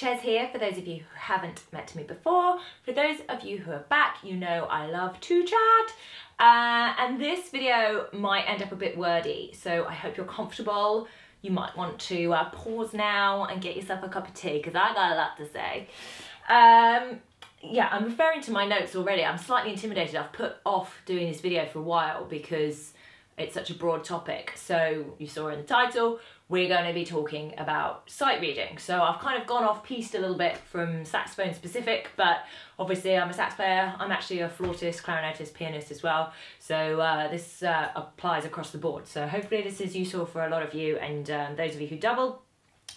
Chez here, for those of you who haven't met me before. For those of you who are back, you know I love to chat. Uh, and this video might end up a bit wordy, so I hope you're comfortable. You might want to uh, pause now and get yourself a cup of tea, because I got a lot to say. Um, yeah, I'm referring to my notes already. I'm slightly intimidated. I've put off doing this video for a while because it's such a broad topic. So you saw in the title, we're going to be talking about sight reading. So I've kind of gone off piste a little bit from saxophone specific, but obviously I'm a sax player. I'm actually a flautist, clarinetist, pianist as well. So uh, this uh, applies across the board. So hopefully this is useful for a lot of you and um, those of you who double,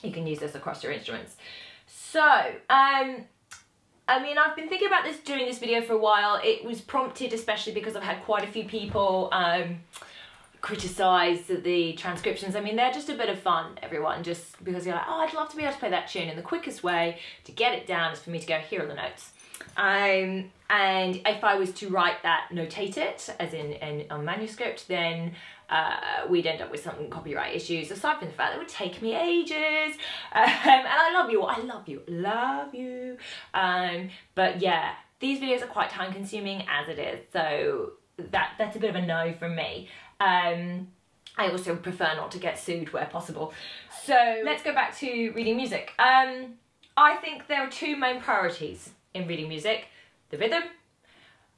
you can use this across your instruments. So, um, I mean, I've been thinking about this doing this video for a while. It was prompted especially because I've had quite a few people um, criticise the transcriptions. I mean, they're just a bit of fun, everyone, just because you're like, oh, I'd love to be able to play that tune. And the quickest way to get it down is for me to go, here are the notes. Um, and if I was to write that, notate it, as in, in a manuscript, then uh, we'd end up with some copyright issues, aside from the fact that it would take me ages. Um, and I love you, I love you, love you. Um, but yeah, these videos are quite time consuming as it is, so that that's a bit of a no from me. Um, I also prefer not to get sued where possible. So let's go back to reading music. Um, I think there are two main priorities in reading music. The rhythm,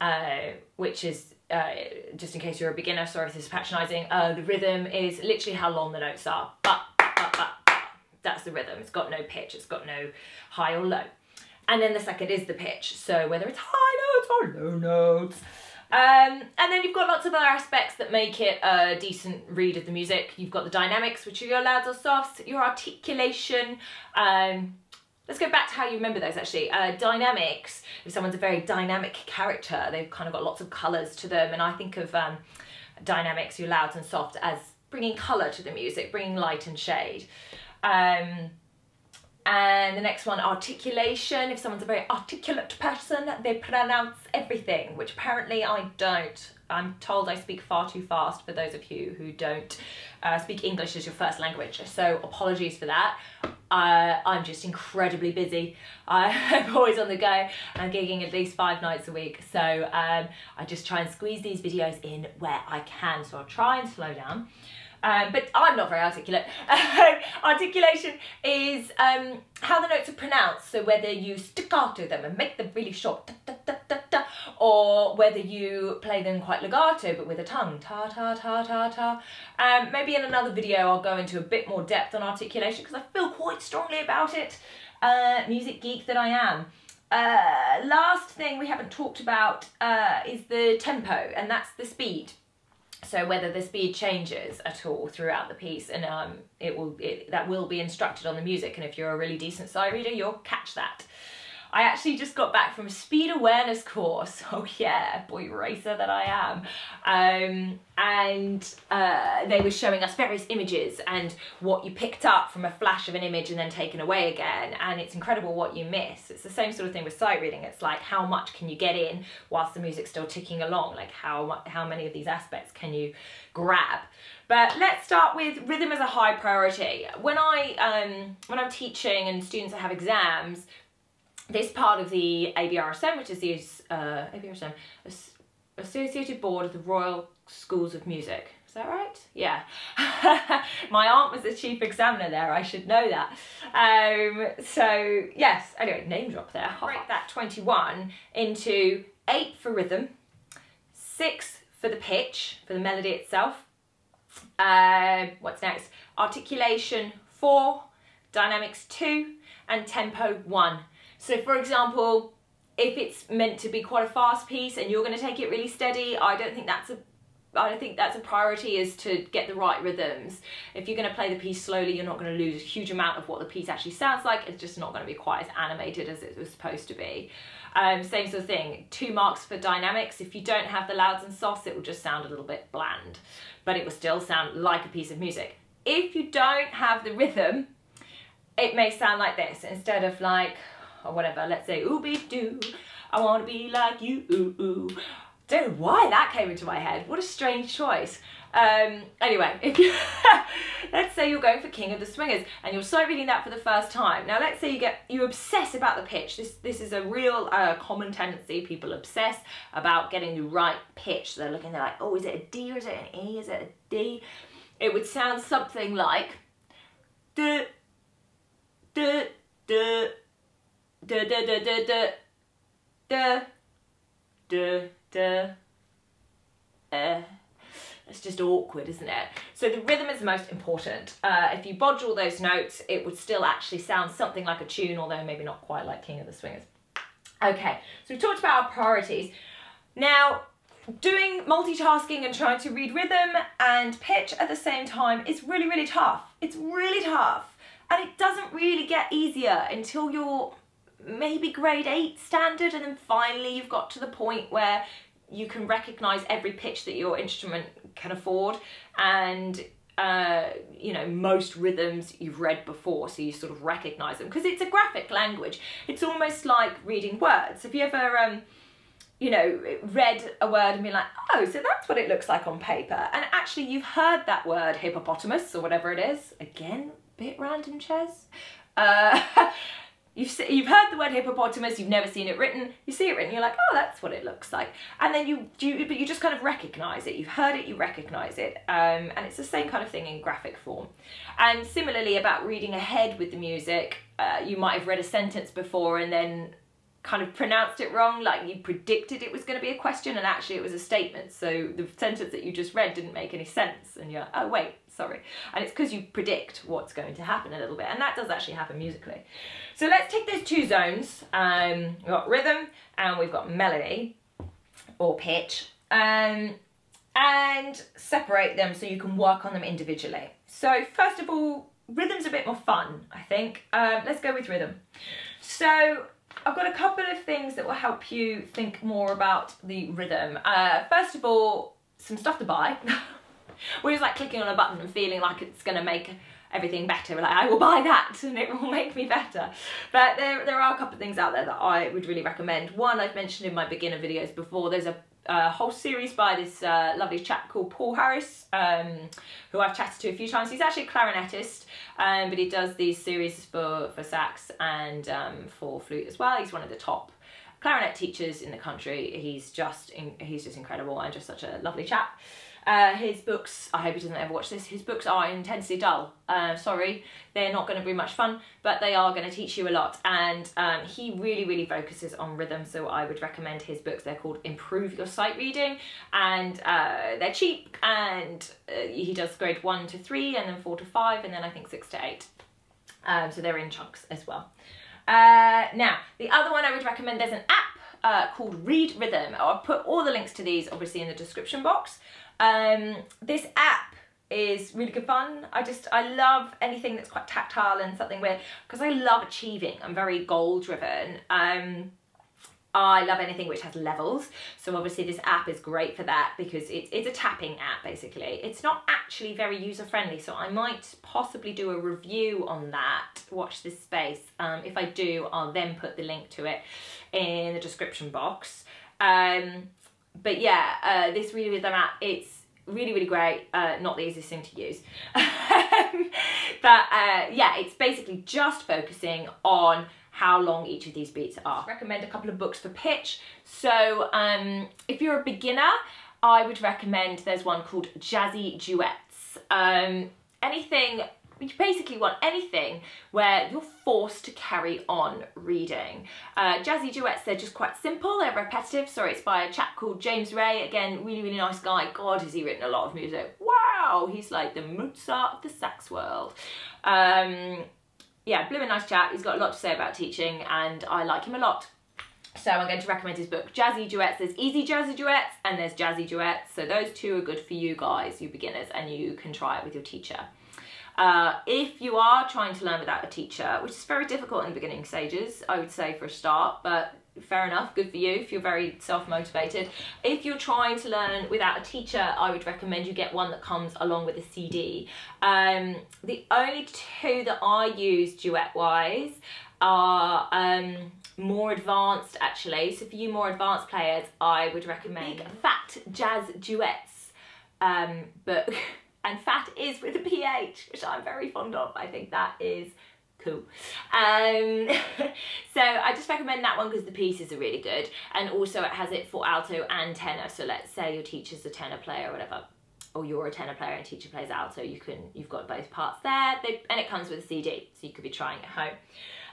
uh, which is, uh, just in case you're a beginner, sorry if this is patronising, uh, the rhythm is literally how long the notes are. But, but, but, but, that's the rhythm. It's got no pitch, it's got no high or low. And then the second is the pitch. So whether it's high notes or low notes. Um, and then you've got lots of other aspects that make it a decent read of the music. You've got the dynamics, which are your louds or softs, your articulation. Um, let's go back to how you remember those actually. Uh, dynamics, if someone's a very dynamic character, they've kind of got lots of colours to them. And I think of um, dynamics, your louds and softs, as bringing colour to the music, bringing light and shade. Um, and the next one, articulation. If someone's a very articulate person, they pronounce everything, which apparently I don't. I'm told I speak far too fast for those of you who don't uh, speak English as your first language. So apologies for that. Uh, I'm just incredibly busy. I'm always on the go. I'm gigging at least five nights a week. So um, I just try and squeeze these videos in where I can. So I'll try and slow down. Um, but I'm not very articulate. Articulation is um, how the notes are pronounced. So whether you staccato them and make them really short, da, da, da, or whether you play them quite legato but with a tongue, ta ta ta ta ta. Um, maybe in another video I'll go into a bit more depth on articulation because I feel quite strongly about it. Uh, music geek that I am. Uh, last thing we haven't talked about uh, is the tempo and that's the speed so whether the speed changes at all throughout the piece and um, it will it, that will be instructed on the music and if you're a really decent sight reader you'll catch that. I actually just got back from a speed awareness course. Oh yeah, boy racer that I am. Um, and uh, they were showing us various images and what you picked up from a flash of an image and then taken away again. And it's incredible what you miss. It's the same sort of thing with sight reading. It's like how much can you get in whilst the music's still ticking along? Like how, how many of these aspects can you grab? But let's start with rhythm as a high priority. When I um, when I'm teaching and students that have exams, this part of the ABRSM, which is the uh, ABRSM, Associated Board of the Royal Schools of Music. Is that right? Yeah. My aunt was the chief examiner there, I should know that. Um, so, yes, anyway, name drop there. Break that 21 into 8 for rhythm, 6 for the pitch, for the melody itself. Uh, what's next? Articulation 4, dynamics 2, and tempo 1. So for example, if it's meant to be quite a fast piece and you're going to take it really steady, I don't think that's a I don't think that's a priority is to get the right rhythms. If you're going to play the piece slowly, you're not going to lose a huge amount of what the piece actually sounds like. It's just not going to be quite as animated as it was supposed to be. Um, same sort of thing. Two marks for dynamics. If you don't have the louds and softs, it will just sound a little bit bland, but it will still sound like a piece of music. If you don't have the rhythm, it may sound like this instead of like or whatever. Let's say, ooh be doo, I wanna be like you, ooh ooh. don't know why that came into my head. What a strange choice. Um, anyway, if you let's say you're going for King of the Swingers and you're start reading that for the first time. Now, let's say you get you obsess about the pitch. This this is a real uh, common tendency. People obsess about getting the right pitch. They're looking. They're like, oh, is it a D or is it an E? Is it a D? It would sound something like duh duh duh duh duh duh duh duh duh duh duh uh it's just awkward, isn't it? So the rhythm is the most important. Uh, if you bodge all those notes, it would still actually sound something like a tune, although maybe not quite like King of the Swingers. Okay, so we talked about our priorities. Now, doing multitasking and trying to read rhythm and pitch at the same time is really, really tough. It's really tough. And it doesn't really get easier until you're maybe grade 8 standard and then finally you've got to the point where you can recognize every pitch that your instrument can afford. And uh, you know most rhythms you've read before so you sort of recognize them because it's a graphic language. It's almost like reading words. Have you ever um, you know read a word and been like oh so that's what it looks like on paper. And actually you've heard that word hippopotamus or whatever it is. Again bit random Chez? Uh, You've, you've heard the word hippopotamus, you've never seen it written, you see it written, you're like, oh, that's what it looks like. And then you, you but you just kind of recognize it. You've heard it, you recognize it. Um, and it's the same kind of thing in graphic form. And similarly about reading ahead with the music, uh, you might have read a sentence before and then kind of pronounced it wrong, like you predicted it was going to be a question and actually it was a statement. So the sentence that you just read didn't make any sense and you're, oh wait, sorry. And it's because you predict what's going to happen a little bit and that does actually happen musically. So let's take those two zones. Um, we've got rhythm and we've got melody or pitch um, and separate them so you can work on them individually. So first of all, rhythm's a bit more fun, I think. Um, let's go with rhythm. So I've got a couple of things that will help you think more about the rhythm. Uh, first of all, some stuff to buy. We're just like clicking on a button and feeling like it's going to make everything better. Like I will buy that and it will make me better. But there, there are a couple of things out there that I would really recommend. One I've mentioned in my beginner videos before. There's a, a whole series by this uh, lovely chap called Paul Harris, um, who I've chatted to a few times. He's actually a clarinetist, um, but he does these series for, for sax and um, for flute as well. He's one of the top clarinet teachers in the country. He's just in, he's just incredible and just such a lovely chap. Uh, his books, I hope he doesn't ever watch this, his books are intensely dull. Uh, sorry, they're not going to be much fun, but they are going to teach you a lot. And um, he really, really focuses on rhythm, so I would recommend his books. They're called Improve Your Sight Reading, and uh, they're cheap, and uh, he does grade one to three, and then four to five, and then I think six to eight. Um, so they're in chunks as well. Uh, now, the other one I would recommend, there's an app uh, called Read Rhythm. I'll put all the links to these obviously in the description box. Um, this app is really good fun. I just, I love anything that's quite tactile and something where, because I love achieving, I'm very goal driven. Um, I love anything which has levels. So obviously this app is great for that because it's, it's a tapping app basically. It's not actually very user friendly. So I might possibly do a review on that, watch this space. Um, if I do, I'll then put the link to it in the description box. Um, but yeah, uh, this Read Rhythm app, it's really, really great. Uh, not the easiest thing to use. but uh, yeah, it's basically just focusing on how long each of these beats are. I recommend a couple of books for pitch. So um, if you're a beginner, I would recommend there's one called Jazzy Duets. Um, anything you basically want anything where you're forced to carry on reading. Uh, jazzy duets, they're just quite simple, they're repetitive. Sorry, it's by a chap called James Rae. Again, really, really nice guy. God, has he written a lot of music. Wow, he's like the Mozart of the sax world. Um, yeah, blooming nice chap. He's got a lot to say about teaching and I like him a lot. So I'm going to recommend his book, Jazzy Duets. There's easy jazzy duets and there's jazzy duets. So those two are good for you guys, you beginners, and you can try it with your teacher. Uh, if you are trying to learn without a teacher, which is very difficult in the beginning stages, I would say for a start, but fair enough, good for you if you're very self-motivated. If you're trying to learn without a teacher, I would recommend you get one that comes along with a CD. Um, the only two that I use duet-wise are um, more advanced actually. So for you more advanced players, I would recommend Big Phat Jazz Duets um, book. And fat is with a PH, which I'm very fond of. I think that is cool. Um, so I just recommend that one because the pieces are really good. And also it has it for alto and tenor. So let's say your teacher's a tenor player or whatever or you're a tenor player and teacher plays alto, you can you've got both parts there. They, and it comes with a CD, so you could be trying at home.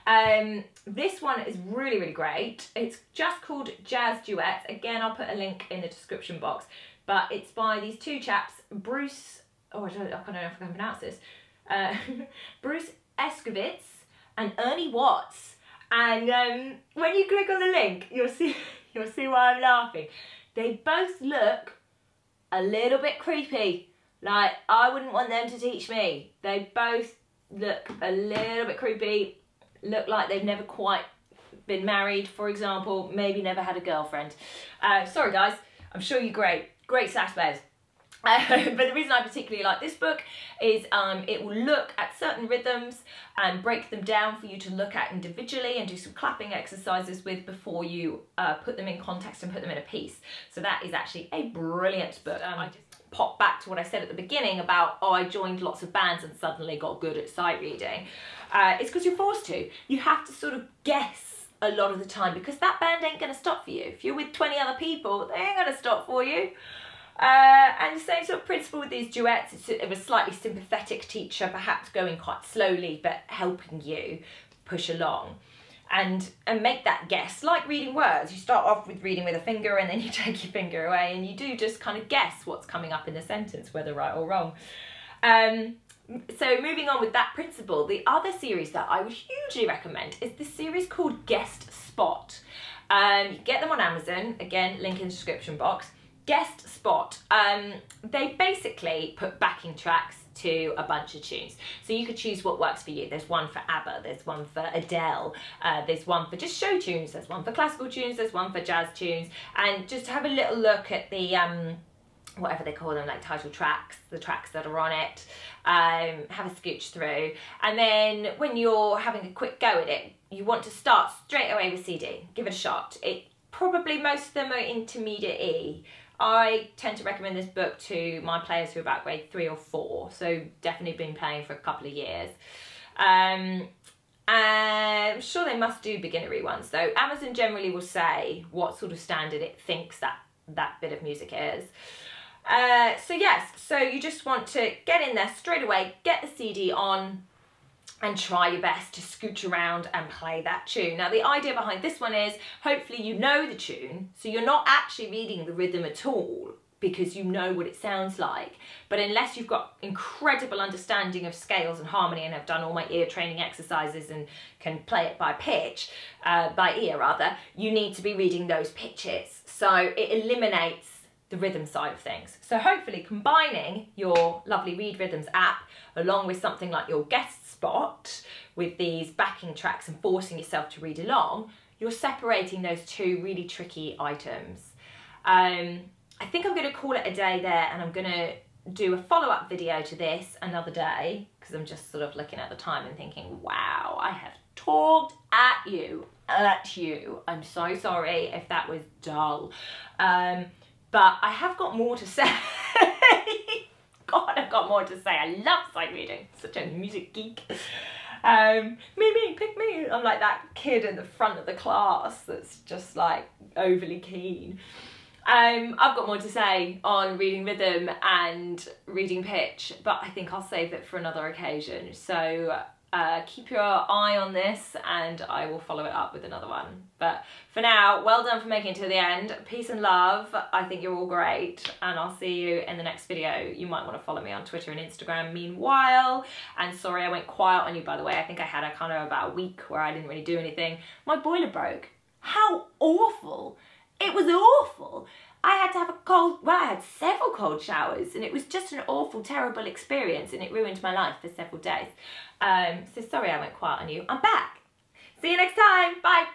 Um, this one is really, really great. It's just called Jazz Duets. Again, I'll put a link in the description box. But it's by these two chaps, Bruce, oh, I don't, I know if I can pronounce this, uh, Bruce Eskovitz and Ernie Watts. And um, when you click on the link, you'll see, you'll see why I'm laughing. They both look a little bit creepy. Like, I wouldn't want them to teach me. They both look a little bit creepy look like they've never quite been married, for example, maybe never had a girlfriend. Uh, sorry guys, I'm sure you're great. Great sash bears. Uh, but the reason I particularly like this book is um, it will look at certain rhythms and break them down for you to look at individually and do some clapping exercises with before you uh, put them in context and put them in a piece. So that is actually a brilliant book. Um, I just pop back to what I said at the beginning about, oh, I joined lots of bands and suddenly got good at sight reading uh, it's because you're forced to. You have to sort of guess a lot of the time because that band ain't going to stop for you. If you're with 20 other people, they ain't going to stop for you. Uh, and the same sort of principle with these duets. It's a, a slightly sympathetic teacher, perhaps going quite slowly, but helping you push along. And, and make that guess, like reading words. You start off with reading with a finger and then you take your finger away and you do just kind of guess what's coming up in the sentence, whether right or wrong. Um, so moving on with that principle, the other series that I would hugely recommend is this series called Guest Spot. Um, you get them on Amazon, again, link in the description box. Guest Spot, um, they basically put backing tracks to a bunch of tunes. So you could choose what works for you. There's one for ABBA, there's one for Adele, uh, there's one for just show tunes, there's one for classical tunes, there's one for jazz tunes, and just have a little look at the um, whatever they call them, like title tracks, the tracks that are on it, um, have a scooch through. And then when you're having a quick go at it, you want to start straight away with CD. Give it a shot. It Probably most of them are intermediate E. I tend to recommend this book to my players who are about grade three or four, so definitely been playing for a couple of years. Um, I'm sure they must do beginnery ones though. Amazon generally will say what sort of standard it thinks that that bit of music is. Uh, so yes, so you just want to get in there straight away, get the CD on and try your best to scooch around and play that tune. Now the idea behind this one is hopefully you know the tune, so you're not actually reading the rhythm at all because you know what it sounds like. But unless you've got incredible understanding of scales and harmony and have done all my ear training exercises and can play it by pitch, uh, by ear rather, you need to be reading those pitches. So it eliminates the rhythm side of things. So hopefully combining your lovely Read Rhythms app along with something like your guest spot with these backing tracks and forcing yourself to read along, you're separating those two really tricky items. Um, I think I'm going to call it a day there and I'm going to do a follow-up video to this another day because I'm just sort of looking at the time and thinking, wow, I have talked at you, at you. I'm so sorry if that was dull. Um, but I have got more to say. God, I've got more to say. I love sight reading. Such a music geek. Um, me, me, pick me. I'm like that kid in the front of the class that's just like overly keen. Um, I've got more to say on reading rhythm and reading pitch, but I think I'll save it for another occasion. So uh, keep your eye on this and I will follow it up with another one. But for now, well done for making it to the end. Peace and love. I think you're all great and I'll see you in the next video. You might want to follow me on Twitter and Instagram meanwhile. And sorry I went quiet on you by the way. I think I had a kind of about a week where I didn't really do anything. My boiler broke. How awful. It was awful. I had to have a cold, well, I had several cold showers and it was just an awful, terrible experience and it ruined my life for several days. Um, so sorry I went quiet on you. I'm back. See you next time. Bye.